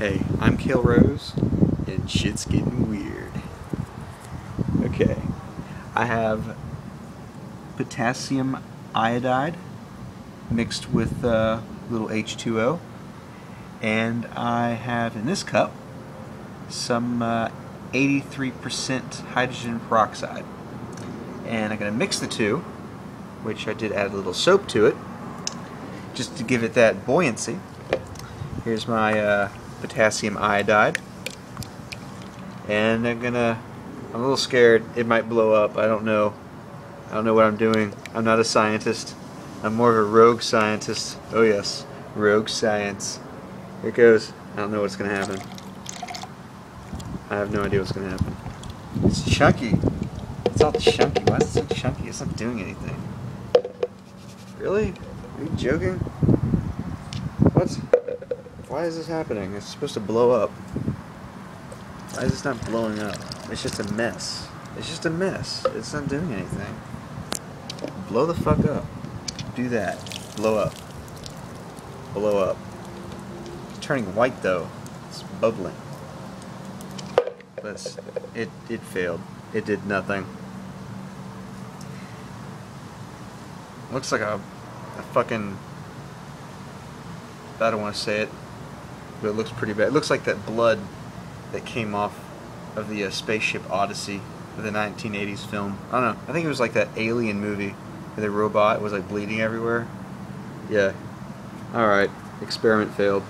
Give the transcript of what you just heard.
Hey, I'm Cayle Rose, and shit's getting weird. Okay, I have potassium iodide mixed with a little H2O, and I have in this cup some uh, 83% hydrogen peroxide. And I'm going to mix the two, which I did add a little soap to it, just to give it that buoyancy. Here's my uh, potassium iodide. And I'm gonna, I'm a little scared it might blow up. I don't know. I don't know what I'm doing. I'm not a scientist. I'm more of a rogue scientist. Oh yes, rogue science. Here it goes. I don't know what's gonna happen. I have no idea what's gonna happen. It's chunky. It's all chunky. Why is it so chunky? It's not doing anything. Really? Are you joking? What? Why is this happening? It's supposed to blow up. Why is this not blowing up? It's just a mess. It's just a mess. It's not doing anything. Blow the fuck up. Do that. Blow up. Blow up. It's turning white though. It's bubbling. But it it failed. It did nothing. Looks like a, a fucking I don't want to say it, but it looks pretty bad. It looks like that blood that came off of the uh, spaceship Odyssey the 1980s film. I don't know. I think it was like that alien movie where the robot was like bleeding everywhere. Yeah. All right. Experiment failed.